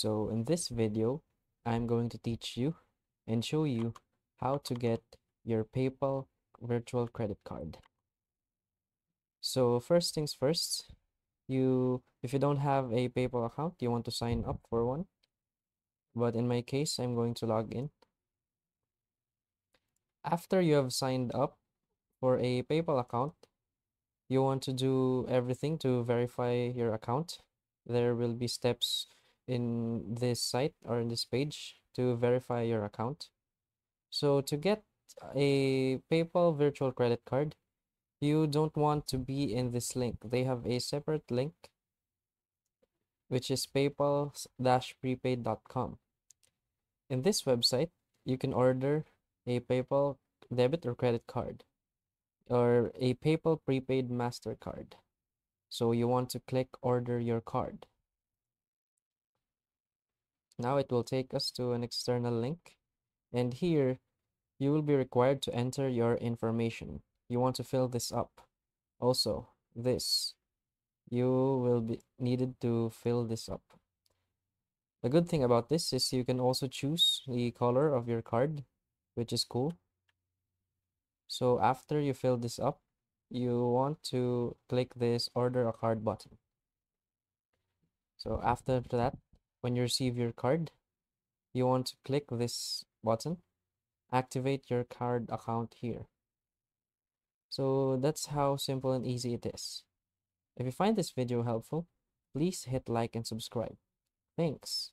So in this video, I'm going to teach you and show you how to get your PayPal virtual credit card. So first things first, you if you don't have a PayPal account, you want to sign up for one. But in my case, I'm going to log in. After you have signed up for a PayPal account, you want to do everything to verify your account. There will be steps in this site or in this page to verify your account. So to get a PayPal virtual credit card, you don't want to be in this link. They have a separate link which is paypal-prepaid.com. In this website, you can order a PayPal debit or credit card or a PayPal prepaid MasterCard. So you want to click order your card. Now it will take us to an external link and here you will be required to enter your information. You want to fill this up. Also, this, you will be needed to fill this up. The good thing about this is you can also choose the color of your card, which is cool. So after you fill this up, you want to click this order a card button. So after that, when you receive your card, you want to click this button, activate your card account here. So that's how simple and easy it is. If you find this video helpful, please hit like and subscribe. Thanks.